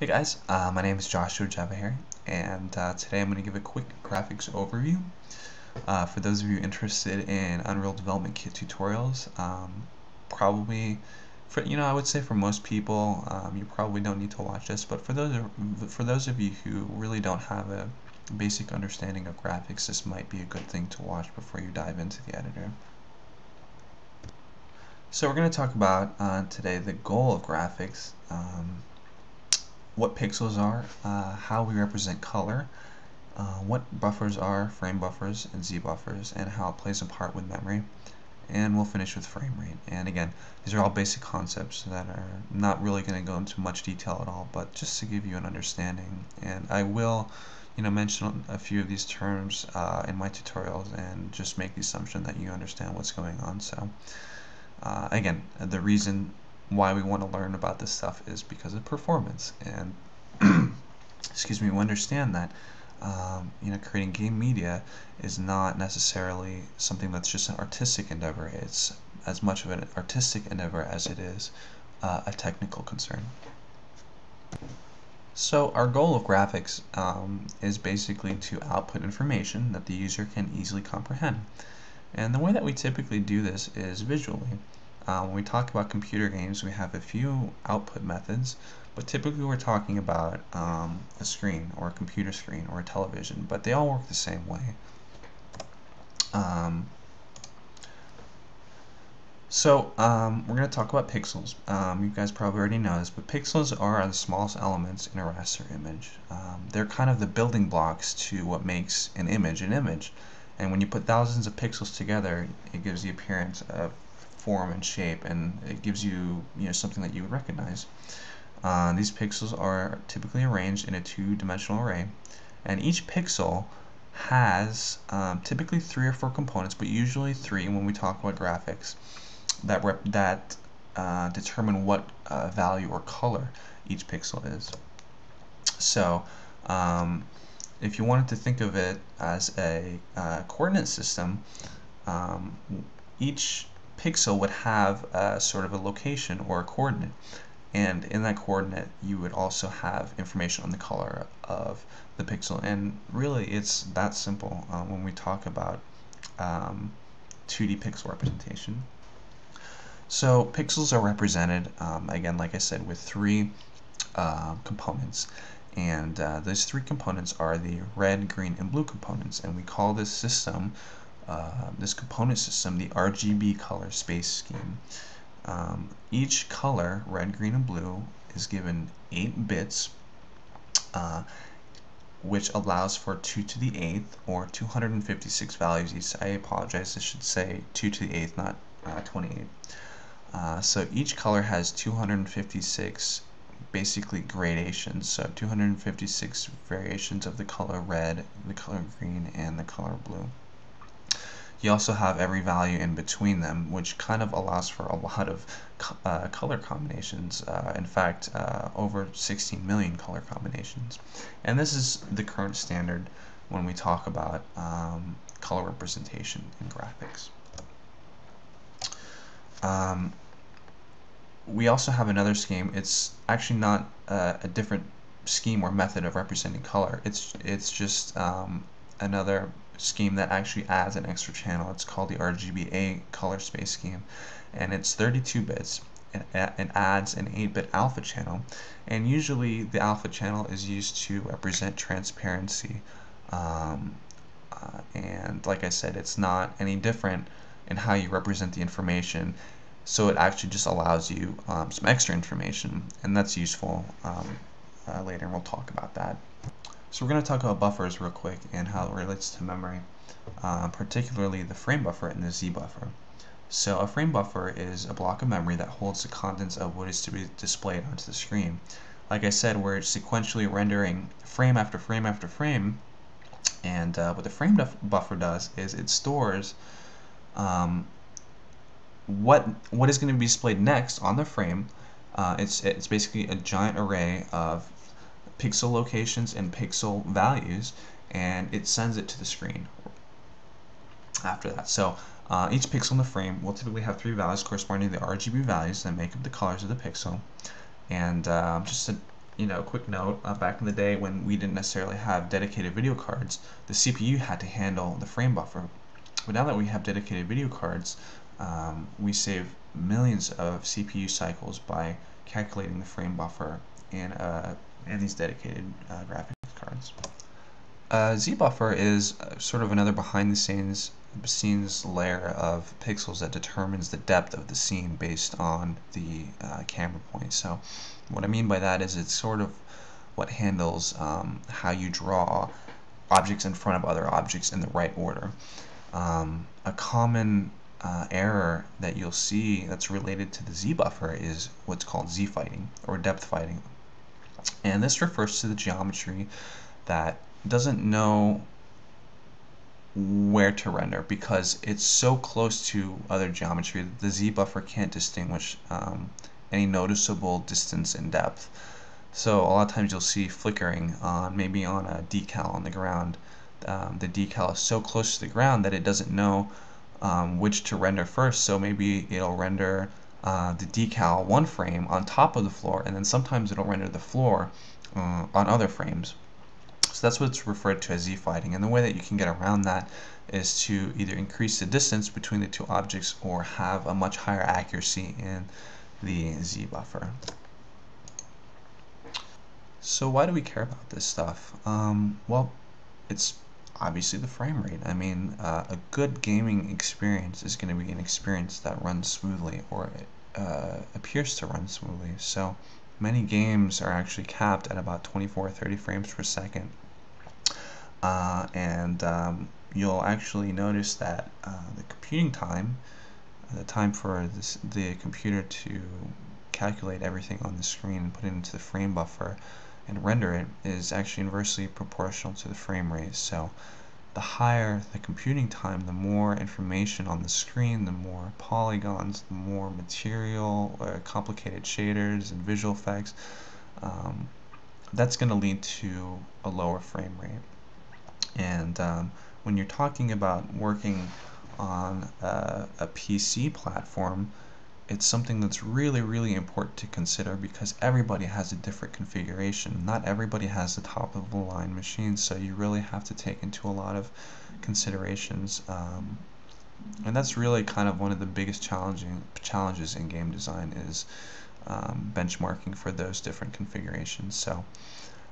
Hey guys, uh, my name is Joshua Java here, and uh, today I'm going to give a quick graphics overview. Uh, for those of you interested in Unreal Development Kit tutorials, um, probably, for you know, I would say for most people, um, you probably don't need to watch this, but for those for those of you who really don't have a basic understanding of graphics, this might be a good thing to watch before you dive into the editor. So we're going to talk about uh, today the goal of graphics. Um, what pixels are, uh, how we represent color, uh, what buffers are, frame buffers and Z buffers, and how it plays a part with memory. And we'll finish with frame rate. And again, these are all basic concepts that are not really going to go into much detail at all, but just to give you an understanding. And I will, you know, mention a few of these terms uh, in my tutorials and just make the assumption that you understand what's going on. So, uh, again, the reason why we want to learn about this stuff is because of performance. And excuse me, we understand that um, you know creating game media is not necessarily something that's just an artistic endeavor. It's as much of an artistic endeavor as it is uh, a technical concern. So our goal of graphics um, is basically to output information that the user can easily comprehend. And the way that we typically do this is visually. Uh, when we talk about computer games, we have a few output methods, but typically we're talking about um, a screen or a computer screen or a television, but they all work the same way. Um, so um, we're going to talk about pixels. Um, you guys probably already know this, but pixels are the smallest elements in a raster image. Um, they're kind of the building blocks to what makes an image an image. And when you put thousands of pixels together, it gives the appearance of form and shape and it gives you you know something that you would recognize. Uh, these pixels are typically arranged in a two-dimensional array and each pixel has um, typically three or four components but usually three when we talk about graphics that rep that uh, determine what uh, value or color each pixel is. So um, if you wanted to think of it as a uh, coordinate system, um, each pixel would have a, sort of a location or a coordinate. And in that coordinate you would also have information on the color of the pixel. And really it's that simple uh, when we talk about um, 2D pixel representation. So pixels are represented um, again like I said with three uh, components. And uh, those three components are the red, green, and blue components. And we call this system uh, this component system the RGB color space scheme. Um, each color, red, green, and blue, is given 8 bits, uh, which allows for 2 to the 8th, or 256 values each. I apologize, I should say 2 to the 8th, not uh, 28. Uh, so each color has 256 basically gradations, so 256 variations of the color red, the color green, and the color blue. You also have every value in between them, which kind of allows for a lot of uh, color combinations. Uh, in fact, uh, over 16 million color combinations. And this is the current standard when we talk about um, color representation in graphics. Um, we also have another scheme. It's actually not uh, a different scheme or method of representing color. It's it's just um, another scheme that actually adds an extra channel. It's called the RGBA color space scheme and it's 32 bits and adds an 8-bit alpha channel and usually the alpha channel is used to represent transparency um, uh, and like I said it's not any different in how you represent the information so it actually just allows you um, some extra information and that's useful um, uh, later and we'll talk about that. So we're going to talk about buffers real quick and how it relates to memory, uh, particularly the frame buffer and the Z buffer. So a frame buffer is a block of memory that holds the contents of what is to be displayed onto the screen. Like I said, we're sequentially rendering frame after frame after frame, and uh, what the frame buffer does is it stores um, what what is going to be displayed next on the frame. Uh, it's it's basically a giant array of pixel locations and pixel values and it sends it to the screen after that. So uh, each pixel in the frame will typically have three values corresponding to the RGB values that make up the colors of the pixel. And uh, just a, you know, quick note, uh, back in the day when we didn't necessarily have dedicated video cards, the CPU had to handle the frame buffer. But now that we have dedicated video cards, um, we save millions of CPU cycles by calculating the frame buffer in, uh, in these dedicated uh, graphics cards. Uh, ZBuffer is uh, sort of another behind the scenes scenes layer of pixels that determines the depth of the scene based on the uh, camera point. So what I mean by that is it's sort of what handles um, how you draw objects in front of other objects in the right order. Um, a common uh, error that you'll see that's related to the Z buffer is what's called Z fighting or depth fighting. And this refers to the geometry that doesn't know where to render because it's so close to other geometry that the Z buffer can't distinguish um, any noticeable distance and depth. So a lot of times you'll see flickering on maybe on a decal on the ground. Um, the decal is so close to the ground that it doesn't know um, which to render first. So maybe it'll render uh, the decal one frame on top of the floor, and then sometimes it'll render the floor uh, on other frames. So that's what's referred to as z-fighting. And the way that you can get around that is to either increase the distance between the two objects or have a much higher accuracy in the z buffer. So why do we care about this stuff? Um, well, it's obviously the frame rate. I mean, uh, a good gaming experience is going to be an experience that runs smoothly or uh, appears to run smoothly. So many games are actually capped at about 24 or 30 frames per second uh, and um, you'll actually notice that uh, the computing time, the time for this, the computer to calculate everything on the screen and put it into the frame buffer and render it is actually inversely proportional to the frame rate. So the higher the computing time, the more information on the screen, the more polygons, the more material, uh, complicated shaders and visual effects. Um, that's going to lead to a lower frame rate. And um, when you're talking about working on a, a PC platform, it's something that's really, really important to consider because everybody has a different configuration. Not everybody has the top of the line machine, so you really have to take into a lot of considerations. Um, and that's really kind of one of the biggest challenging challenges in game design is um, benchmarking for those different configurations. So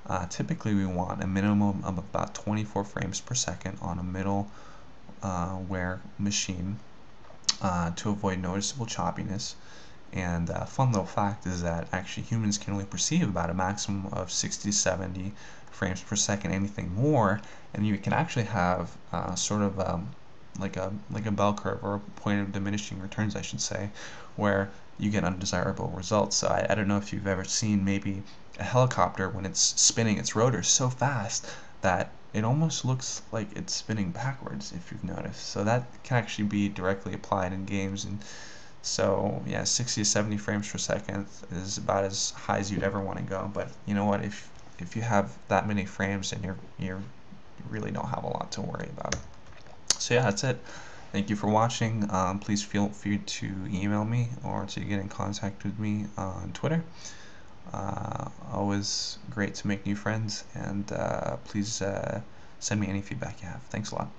uh, typically we want a minimum of about 24 frames per second on a middle uh, machine uh, to avoid noticeable choppiness. And a fun little fact is that actually humans can only perceive about a maximum of 60 to 70 frames per second. Anything more, and you can actually have uh, sort of um, like a like a bell curve or a point of diminishing returns, I should say, where you get undesirable results. So I, I don't know if you've ever seen maybe a helicopter when it's spinning its rotors so fast that it almost looks like it's spinning backwards if you've noticed. So that can actually be directly applied in games and so yeah, 60 to 70 frames per second is about as high as you'd ever want to go. But you know what? If if you have that many frames, then you're you're you really don't have a lot to worry about. So yeah, that's it. Thank you for watching. Um, please feel free to email me or to get in contact with me on Twitter. Uh, always great to make new friends, and uh, please uh, send me any feedback you have. Thanks a lot.